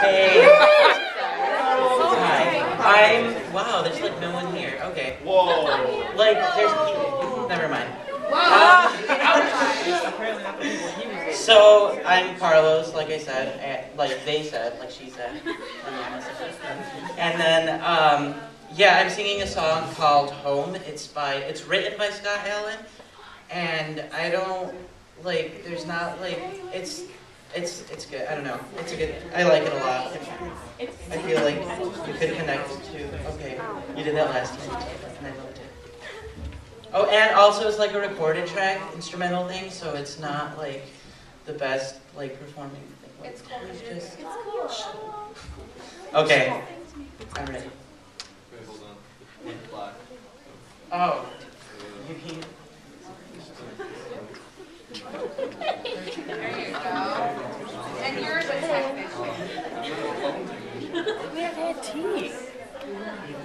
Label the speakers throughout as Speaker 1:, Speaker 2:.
Speaker 1: Hey. Hi. I'm. Wow, there's like no one here. Okay.
Speaker 2: Whoa.
Speaker 1: Like, there's people. Never mind. Um, so, I'm Carlos, like I said, and, like they said, like she said. And then, um, yeah, I'm singing a song called Home. It's by, it's written by Scott Alan, and I don't, like, there's not, like, it's, it's, it's good. I don't know. It's a good, I like it a lot. I feel like you could connect to, okay, you did that last time, and I loved it. Oh, and also it's like a recorded track, instrumental thing, so it's not like the best like performing thing. Like,
Speaker 3: It's cool.
Speaker 1: it's just
Speaker 3: It's cool.
Speaker 1: okay. I'm ready.
Speaker 2: Wait, hold on. One fly.
Speaker 1: Oh, you mean
Speaker 3: There you go. And yours is technically.
Speaker 4: We have had tea.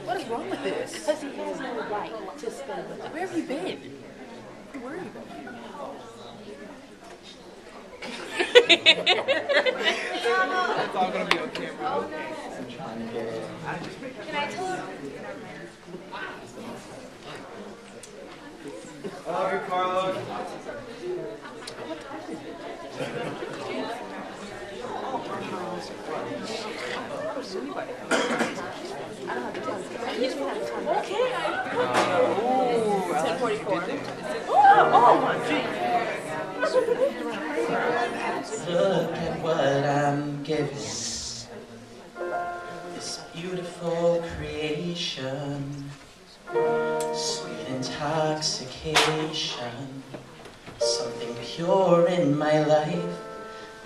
Speaker 4: What is wrong with this?
Speaker 5: Because he has no right to spend with us.
Speaker 4: Where have you been? Where have you been?
Speaker 6: It's all gonna be on camera.
Speaker 3: Can I tell you?
Speaker 2: I love you, Carlos.
Speaker 1: Intoxication, something pure in my life.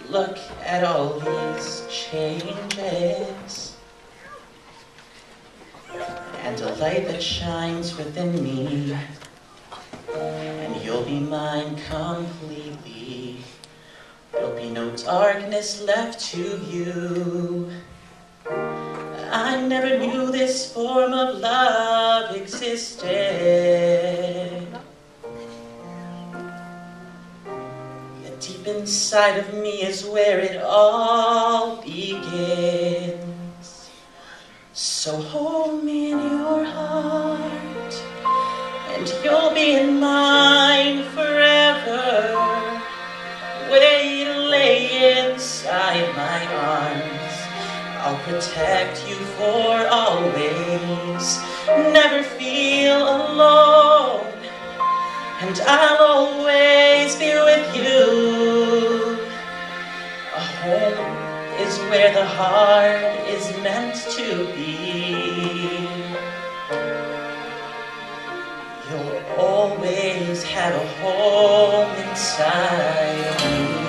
Speaker 1: Look at all these changes. And a light that shines within me. And you'll be mine completely. There'll be no darkness left to you. I never knew this form of love existed. Deep inside of me is where it all begins. So hold me in your heart, and you'll be in mine forever. Way lay inside my arms. I'll protect you for always. Never feel alone. And I'll always be with you. A home is where the heart is meant to be. You'll always have a home inside me.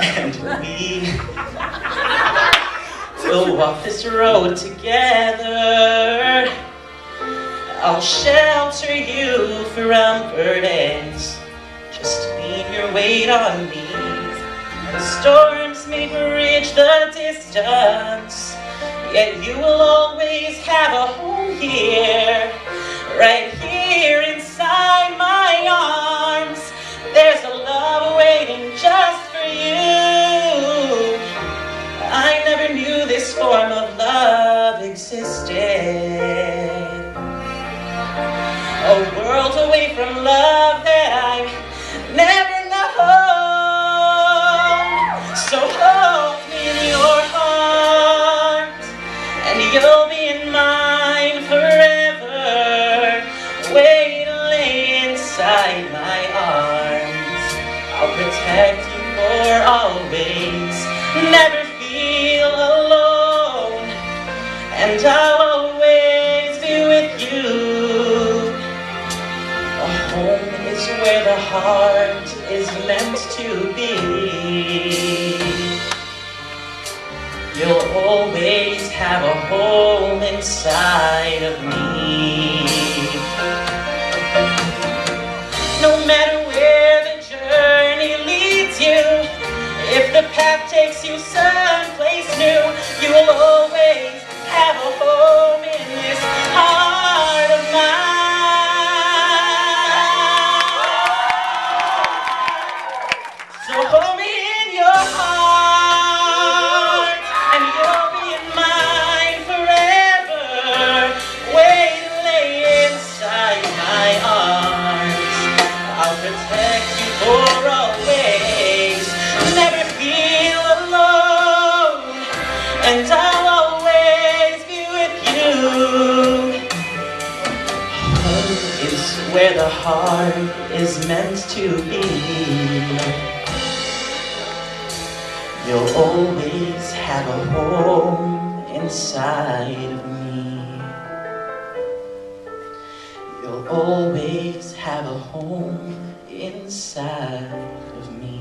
Speaker 1: And we will walk this road together. I'll shelter you from burdens. Just lean your weight on me. The storms may bridge the distance, yet you will always have a home here, never knew this form of love existed. A world away from love that I've never known. So hold me in your heart, and you'll be in mine forever. Way to lay inside my arms. I'll protect you for always. Never and I'll always be with you. A home is where the heart is meant to be. You'll always have a home inside of me. No matter where the journey leads you, if the path takes you someplace And I'll always be with you. Home is where the heart is meant to be. You'll always have a home inside of me. You'll always have a home inside of me.